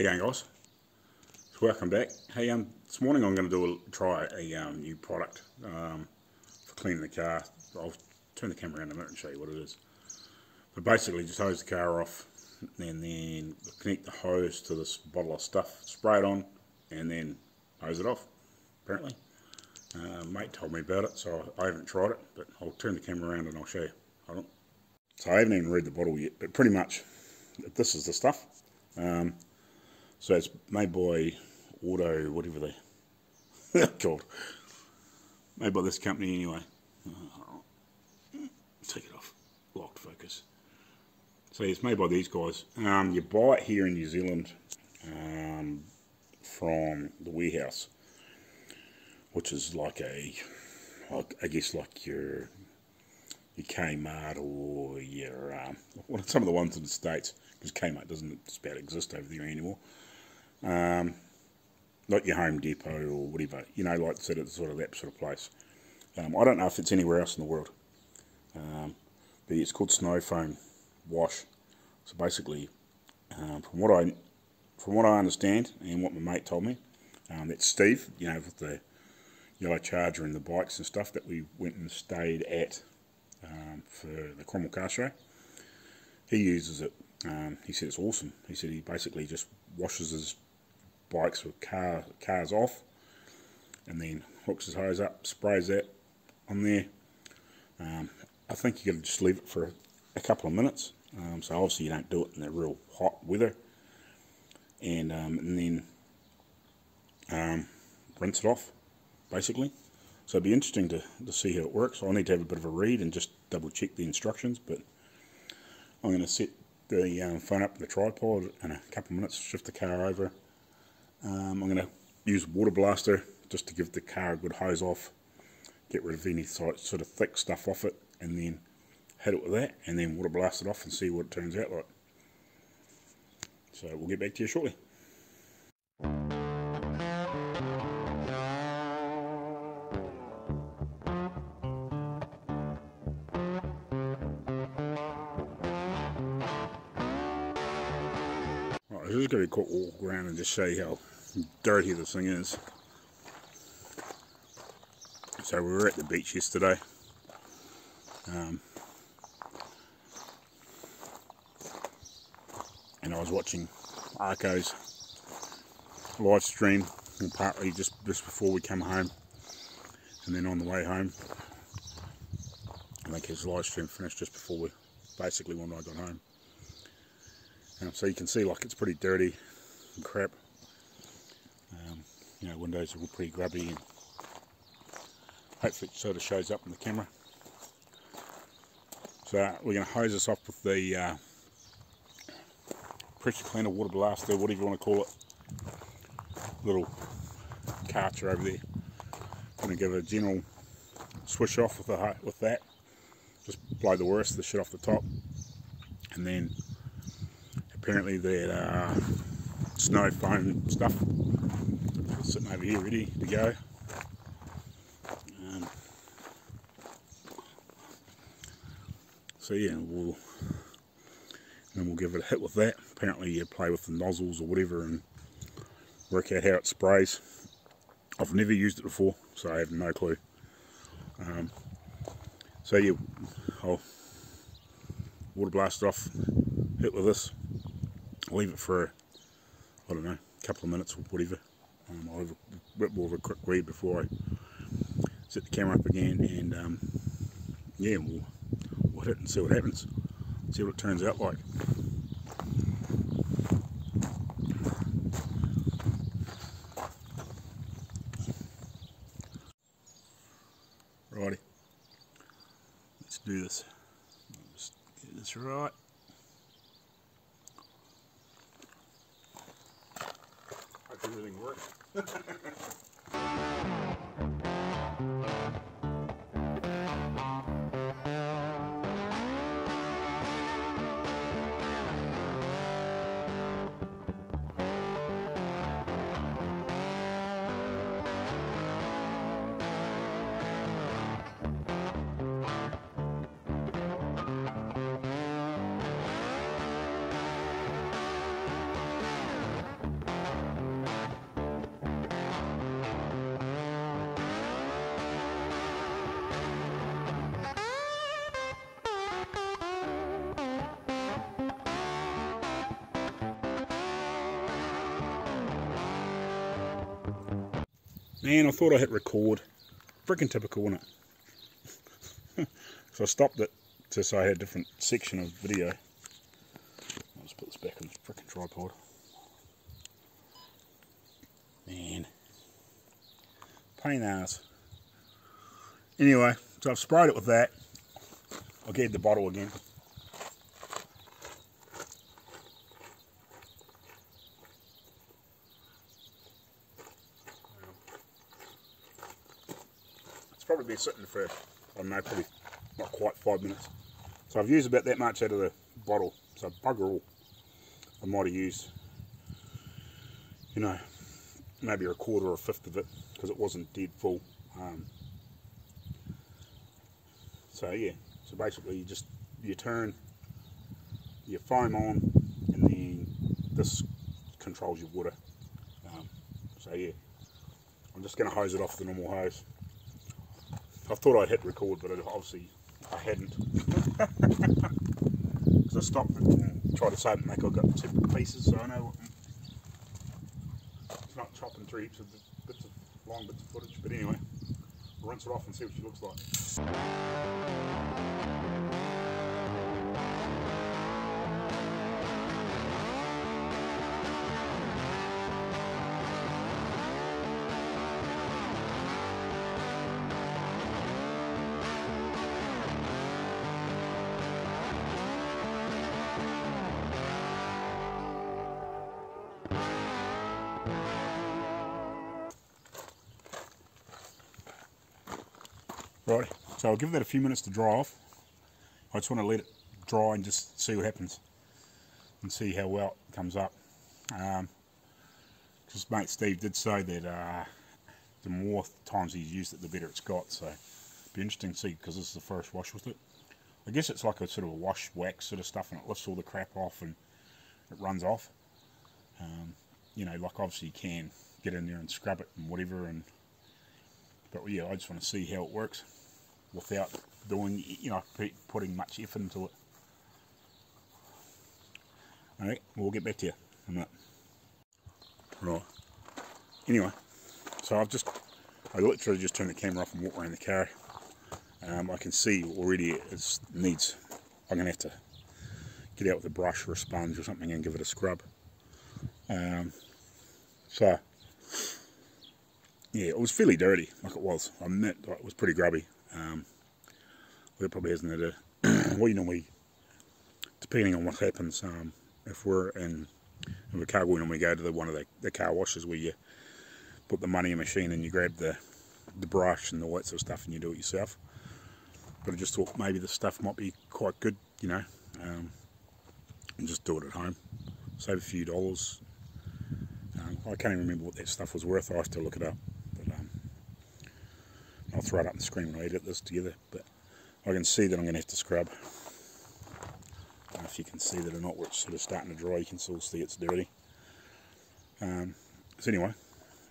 You going guys? So welcome back. Hey, um, this morning I'm going to do a, try a um, new product um, for cleaning the car. I'll turn the camera around a minute and show you what it is. But basically just hose the car off and then connect the hose to this bottle of stuff, spray it on and then hose it off, apparently. Uh, mate told me about it so I haven't tried it but I'll turn the camera around and I'll show you. Hold on. So I haven't even read the bottle yet but pretty much this is the stuff. Um, so it's made by Auto, whatever they called. Made by this company anyway. Uh, take it off. Locked focus. So it's made by these guys. Um, you buy it here in New Zealand um, from the warehouse, which is like a, I guess like your your Kmart or your um, some of the ones in the states because Kmart doesn't just about exist over there anymore um, like your Home Depot or whatever, you know, like sort of, sort of that sort of place. Um, I don't know if it's anywhere else in the world, um, but it's called Snow Foam Wash. So basically, um, from what I from what I understand and what my mate told me, um, Steve, you know, with the yellow charger and the bikes and stuff that we went and stayed at um, for the Cromwell Car Show. He uses it. Um, he said it's awesome. He said he basically just washes his bikes with car cars off and then hooks his hose up, sprays that on there. Um, I think you got to just leave it for a couple of minutes. Um, so obviously you don't do it in the real hot weather. And, um, and then um, rinse it off, basically. So it'd be interesting to, to see how it works. I'll need to have a bit of a read and just double check the instructions, but I'm going to set the um, phone up the tripod in a couple of minutes, shift the car over, um, I'm going to use water blaster just to give the car a good hose off, get rid of any sort of thick stuff off it, and then hit it with that, and then water blast it off and see what it turns out like. So we'll get back to you shortly. Walk around and just show you how dirty this thing is. So we were at the beach yesterday. Um, and I was watching Arco's live stream partly just, just before we come home and then on the way home I think his live stream finished just before we basically when I got home um, so you can see like it's pretty dirty crap you know, windows are all pretty grubby and hopefully it sort of shows up in the camera. So we're going to hose this off with the uh, pressure cleaner, water blaster, whatever you want to call it. Little karcher over there. Going to give a general swish off with, the, with that. Just blow the worst of the shit off the top. And then apparently that uh, snow foam stuff sitting over here ready to go. Um, so yeah, we'll then we'll give it a hit with that. Apparently you play with the nozzles or whatever and work out how it sprays. I've never used it before, so I have no clue. Um, so yeah, I'll water blast off, hit with this, leave it for, I don't know, a couple of minutes or whatever. Um, I'll have a bit more of a quick read before I set the camera up again and um, yeah, we'll, we'll hit and see what happens, see what it turns out like. Man, I thought I hit record. Freaking typical, wasn't it? so I stopped it to say I had a different section of video. I'll just put this back on the freaking tripod. Man. Pain ass. Anyway, so I've sprayed it with that. I'll get the bottle again. Sitting for, I don't know, probably not quite five minutes. So I've used about that much out of the bottle. So bugger all. I might have used, you know, maybe a quarter or a fifth of it because it wasn't dead full. Um, so yeah, so basically you just, you turn your foam on and then this controls your water. Um, so yeah, I'm just going to hose it off the normal hose. I thought I'd hit record, but obviously I hadn't. Because I stopped and tried to save it make I got separate pieces, so I know what, it's not chopping through heaps of bits of long bits of footage. But anyway, will rinse it off and see what she looks like. So I'll give that a few minutes to dry off. I just want to let it dry and just see what happens and see how well it comes up. Um, mate Steve did say that uh, the more times he's used it, the better it's got. So it'll be interesting to see because this is the first wash with it. I guess it's like a sort of a wash wax sort of stuff, and it lifts all the crap off and it runs off. Um, you know, like obviously you can get in there and scrub it and whatever, and but yeah, I just want to see how it works without doing, you know, putting much effort into it. Alright, we'll get back to you in a minute. Right. Anyway, so I've just, I literally just turned the camera off and walked around the car. Um, I can see already it needs, I'm going to have to get out with a brush or a sponge or something and give it a scrub. Um, so, yeah, it was fairly dirty, like it was. I admit it was pretty grubby. Um, well, it probably isn't it. A, know, we, depending on what happens, um, if we're in, in car we normally go to the one of the, the car washes where you put the money in the machine and you grab the the brush and all that sort of stuff and you do it yourself. But I just thought maybe the stuff might be quite good, you know, um, and just do it at home. Save a few dollars. Um, I can't even remember what that stuff was worth. I have to look it up. I'll throw it up on the screen when I edit this together, but I can see that I'm going to have to scrub. If you can see that or not, it's sort of starting to dry, you can still see it's dirty. Um, so anyway,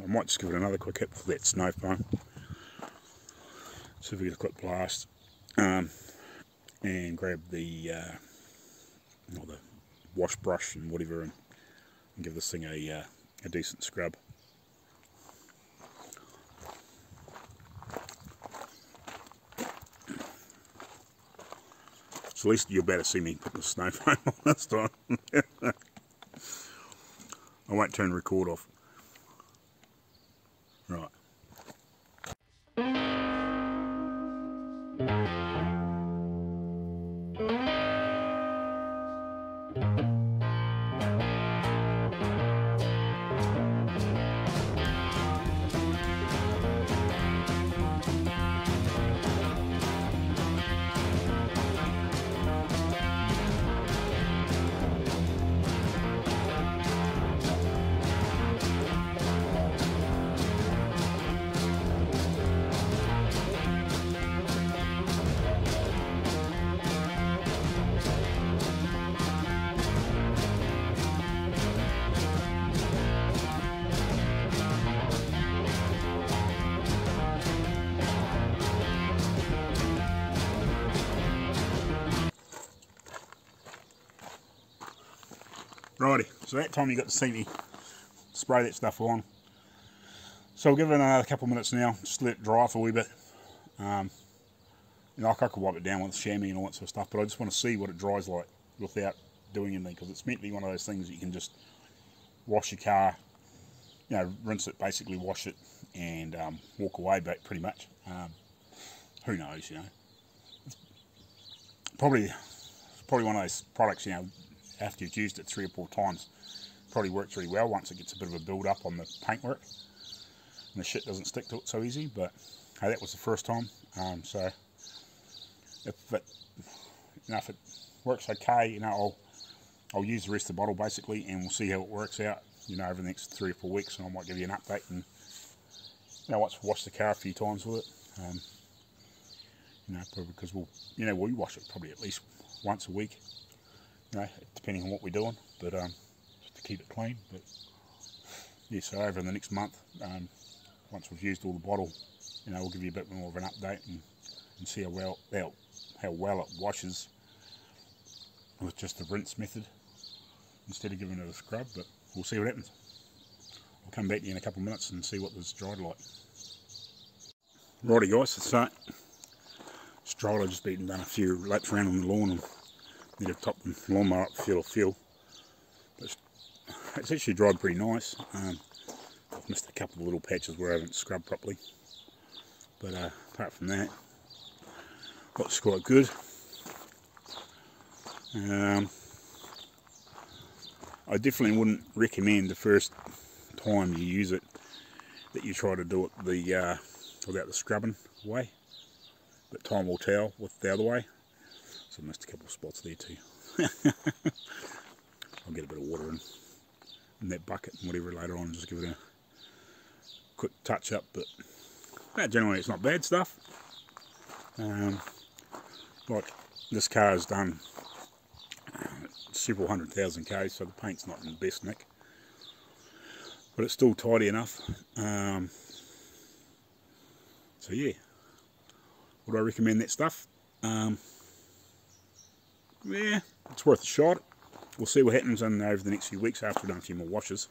I might just give it another quick hit with that snow foam. See if we get a quick blast. Um, and grab the, uh, the wash brush and whatever and, and give this thing a, uh, a decent scrub. So at least you better see me put the snow foam on this time. I won't turn record off. Time you got to see me spray that stuff on. So we'll give it another couple of minutes now, just let it dry for a wee bit. Um, you know, I could wipe it down with chamois and all that sort of stuff, but I just want to see what it dries like without doing anything, because it's meant to be one of those things that you can just wash your car, you know, rinse it, basically wash it, and um, walk away, pretty much. Um, who knows, you know. It's probably, probably one of those products, you know, after you've used it three or four times, probably works really well. Once it gets a bit of a build up on the paintwork and the shit doesn't stick to it so easy but hey, that was the first time. Um, so if it you know, if it works okay you know I'll I'll use the rest of the bottle basically and we'll see how it works out you know over the next three or four weeks and I might give you an update and you know once wash the car a few times with it um, you know because we'll you know we wash it probably at least once a week you know depending on what we're doing but um, to keep it clean but yeah so over in the next month um, once we've used all the bottle, you know, we'll give you a bit more of an update and, and see how well how, how well it washes with just the rinse method instead of giving it a scrub, but we'll see what happens. I'll come back to you in a couple of minutes and see what this dried like. Righty guys, it's uh, Stroller just been done a few laps around on the lawn and need to top the lawnmower up fuel fuel. But it's actually dried pretty nice. Um, I've missed a couple of little patches where I haven't scrubbed properly. But uh, apart from that, looks quite good. Um, I definitely wouldn't recommend the first time you use it that you try to do it the uh, without the scrubbing way. But time will tell with the other way. So I missed a couple of spots there too. I'll get a bit of water in, in that bucket and whatever later on just give it a quick touch up, but generally it's not bad stuff. Um, like this car has done uh, several hundred thousand k's, so the paint's not in the best nick, but it's still tidy enough. Um, so yeah, would I recommend that stuff? Um, yeah, it's worth a shot. We'll see what happens in over the next few weeks after we've done a few more washes.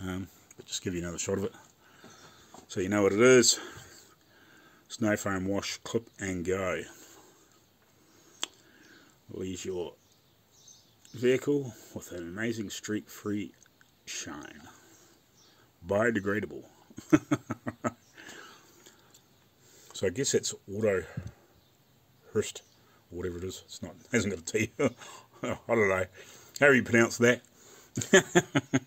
Um, but just give you another shot of it. So you know what it is. Snow foam wash, clip and go. Leaves your vehicle with an amazing streak-free shine. Biodegradable. so I guess it's auto Hurst, whatever it is. It's not, it hasn't got a T. I don't know. How do you pronounce that?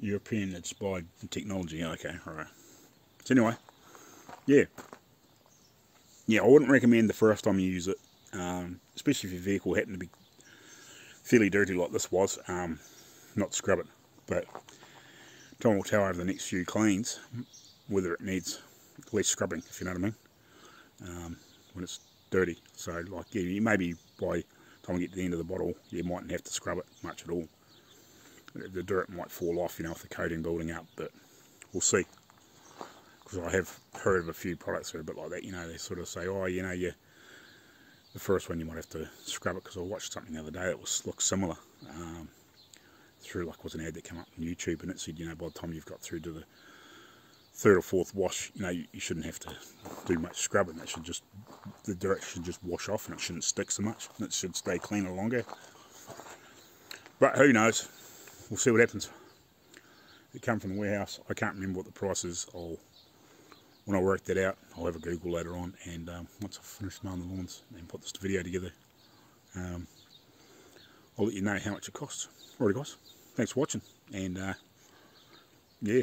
European inspired technology. Okay, alright. So anyway, yeah. Yeah, I wouldn't recommend the first time you use it, um, especially if your vehicle happened to be fairly dirty like this was, um, not scrub it. But time will tell over the next few cleans whether it needs less scrubbing, if you know what I mean, um, when it's dirty. So, like, yeah, you maybe by the time we get to the end of the bottle, you mightn't have to scrub it much at all the dirt might fall off, you know, if the coating building up, but we'll see. Because I have heard of a few products that are a bit like that, you know, they sort of say, oh, you know, you, the first one you might have to scrub it, because I watched something the other day that was looked similar. Um, through, like, was an ad that came up on YouTube, and it said, you know, by the time you've got through to the third or fourth wash, you know, you, you shouldn't have to do much scrubbing. That should just, the dirt should just wash off, and it shouldn't stick so much, and it should stay cleaner longer. But who knows? we'll see what happens. It come from the warehouse. I can't remember what the price is. I'll when I work that out, I'll have a Google later on, and um, once I've finished mowing the lawns and put this video together, um, I'll let you know how much it costs. Alright guys, thanks for watching, and uh, yeah,